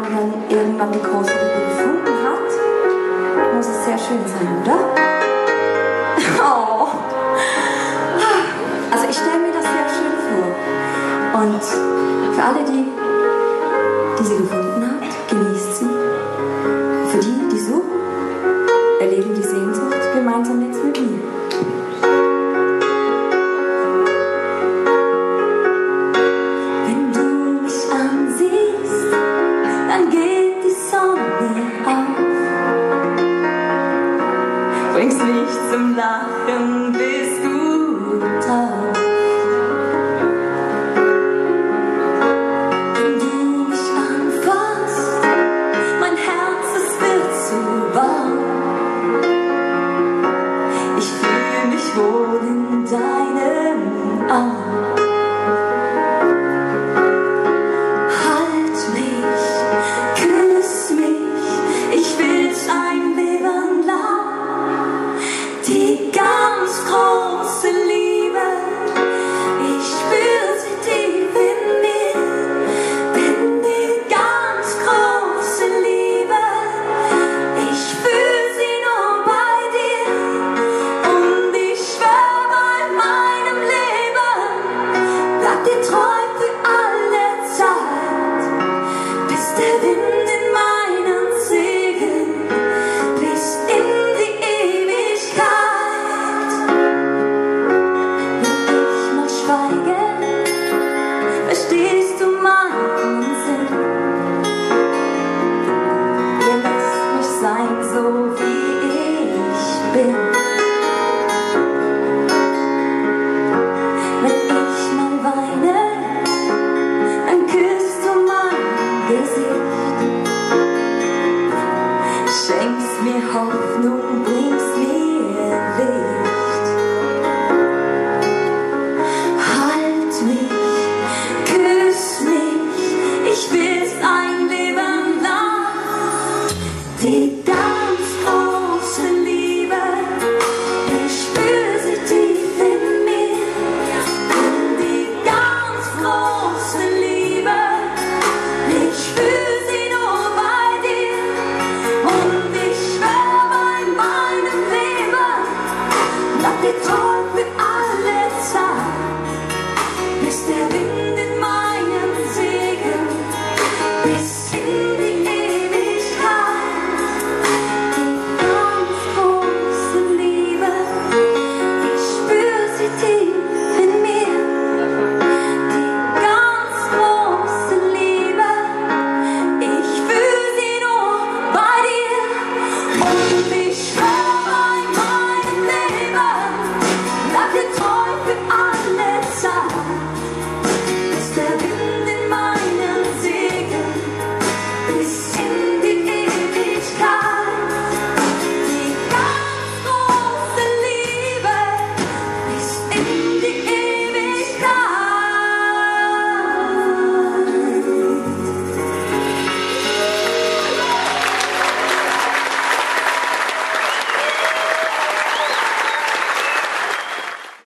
man dann irgendwann die große Liebe gefunden hat, muss es sehr schön sein, oder? Oh. Also ich stelle mir das sehr schön vor. Und für alle, die, die sie gefunden hat, genießt sie. Für die, die suchen, erleben die Sehnsucht gemeinsam jetzt mit mir. Bringst mich zum Lachen, bist verstehst du meinen Sinn. Ihr lässt mich sein, so wie ich bin. Wenn ich mal weine, dann küsst du mein Gesicht. Schenkst mir Hoffnung, bringst bis der Wind in meinen Segeln, bis try.